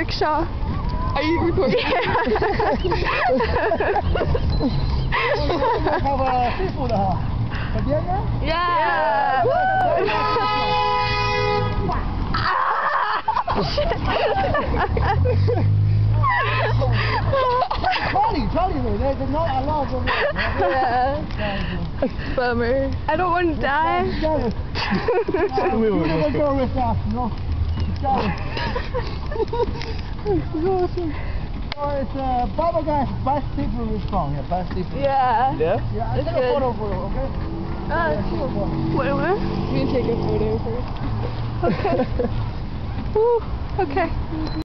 rickshaw. Are you recording? Yeah. yeah. Bummer. I don't want to die. we were going to go with that, no. Charlie. Oh, it's uh, Baba Guy's best seafood restaurant, yeah, best seafood. Yeah. Yeah? Yeah, I That's take a good. photo for you, okay? Uh, cool. Wait, what? You can take a photo first. Okay. Woo. Okay.